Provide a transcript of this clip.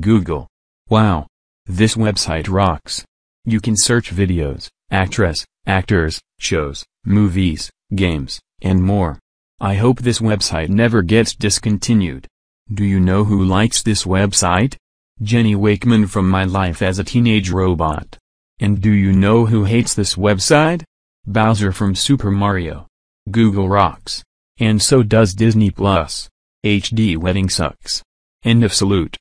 Google. Wow. This website rocks. You can search videos, actress, actors, shows, movies, games, and more. I hope this website never gets discontinued. Do you know who likes this website? Jenny Wakeman from My Life as a Teenage Robot. And do you know who hates this website? Bowser from Super Mario. Google rocks. And so does Disney Plus. HD wedding sucks. End of salute.